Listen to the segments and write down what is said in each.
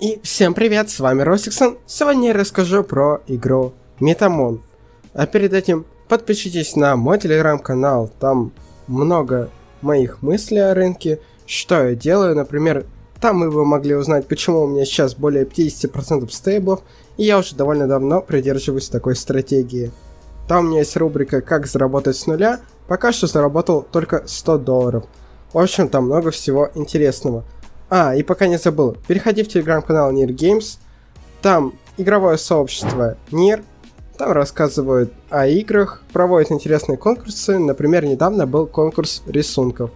И всем привет, с вами Росиксон. Сегодня я расскажу про игру Метамон. А перед этим подпишитесь на мой телеграм-канал, там много моих мыслей о рынке, что я делаю, например, там вы могли узнать, почему у меня сейчас более 50% стейблов, и я уже довольно давно придерживаюсь такой стратегии. Там у меня есть рубрика «Как заработать с нуля», пока что заработал только 100 долларов. В общем, там много всего интересного – а, и пока не забыл, переходи в телеграм-канал Нир Games, там игровое сообщество Нир, там рассказывают о играх, проводят интересные конкурсы, например, недавно был конкурс рисунков.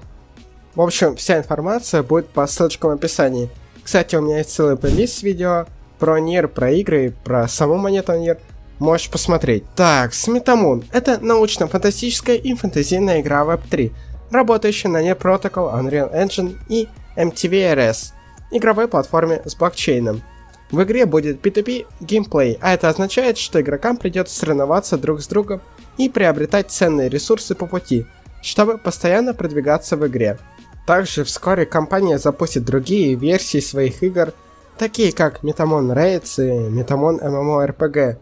В общем, вся информация будет по ссылочкам в описании. Кстати, у меня есть целый плейлист видео про Нир, про игры, про саму монету Нир. Можешь посмотреть. Так, Сметамун. Это научно-фантастическая и фэнтезийная игра Web 3, работающая на Near Protocol, Unreal Engine и MTVRS, игровой платформе с блокчейном. В игре будет P2P геймплей, а это означает, что игрокам придется соревноваться друг с другом и приобретать ценные ресурсы по пути, чтобы постоянно продвигаться в игре. Также вскоре компания запустит другие версии своих игр, такие как Metamon Raids и Metamon MMORPG.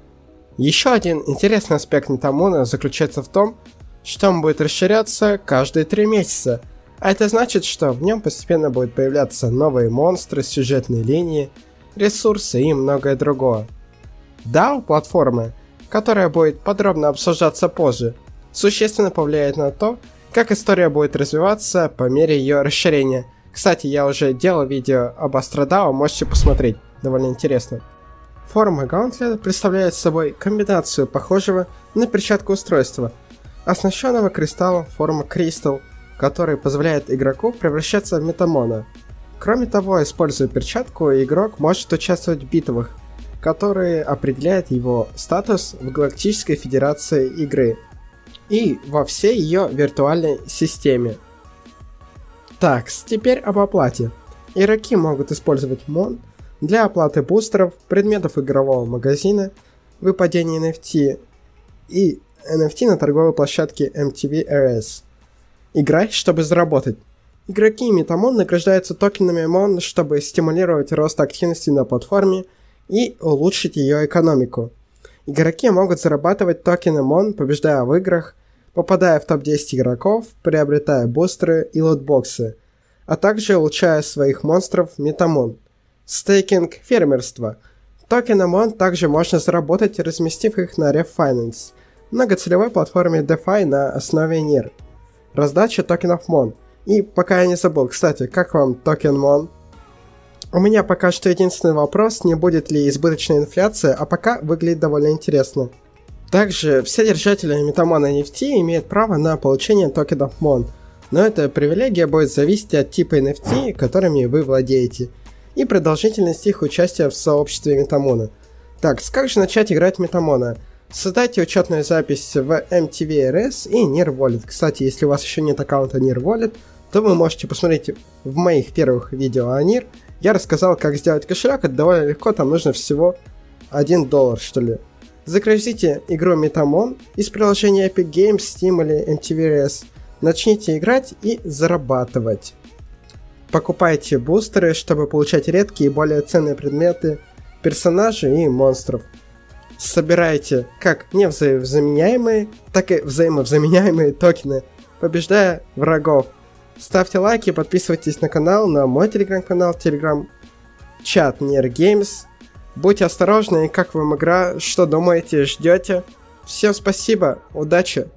Еще один интересный аспект Метамона заключается в том, что он будет расширяться каждые три месяца – а это значит, что в нем постепенно будут появляться новые монстры, сюжетные линии, ресурсы и многое другое. DAO платформы, которая будет подробно обсуждаться позже, существенно повлияет на то, как история будет развиваться по мере ее расширения. Кстати, я уже делал видео об AstroDAO, можете посмотреть, довольно интересно. Форма Gauntlet представляет собой комбинацию похожего на перчатку устройства, оснащенного кристаллом формы Crystal – который позволяет игроку превращаться в метамона. Кроме того, используя перчатку, игрок может участвовать в битвах, которые определяют его статус в Галактической Федерации игры и во всей ее виртуальной системе. Так, теперь об оплате. Игроки могут использовать МОН для оплаты бустеров, предметов игрового магазина, выпадения NFT и NFT на торговой площадке MTV RS. Играй, чтобы заработать. Игроки Metamon награждаются токенами MON, чтобы стимулировать рост активности на платформе и улучшить ее экономику. Игроки могут зарабатывать токены MON, побеждая в играх, попадая в топ-10 игроков, приобретая бустеры и лутбоксы, а также улучшая своих монстров Metamon. Стейкинг фермерство. Токены MON также можно заработать, разместив их на Ref Finance, многоцелевой платформе DeFi на основе NEAR раздача токенов MON. И пока я не забыл, кстати, как вам токен MON? У меня пока что единственный вопрос, не будет ли избыточная инфляция, а пока выглядит довольно интересно. Также все держатели Metamon NFT имеют право на получение токенов MON, но эта привилегия будет зависеть от типа NFT, которыми вы владеете, и продолжительности их участия в сообществе Метамона. Так, как же начать играть Метамона? Создайте учетную запись в MTVRS и NIR Wallet. Кстати, если у вас еще нет аккаунта NIR Wallet, то вы можете посмотреть в моих первых видео о NIR. Я рассказал, как сделать кошелек, это довольно легко, там нужно всего 1 доллар, что ли. Загрузите игру Metamon из приложения Epic Games, Steam или MTVRS. Начните играть и зарабатывать. Покупайте бустеры, чтобы получать редкие и более ценные предметы, персонажей и монстров собираете как невзаимозаменяемые, так и взаимозаменяемые токены, побеждая врагов. Ставьте лайки, подписывайтесь на канал, на мой телеграм-канал, телеграм-чат Near Games. Будьте осторожны, как вам игра, что думаете, ждете. Всем спасибо, удачи!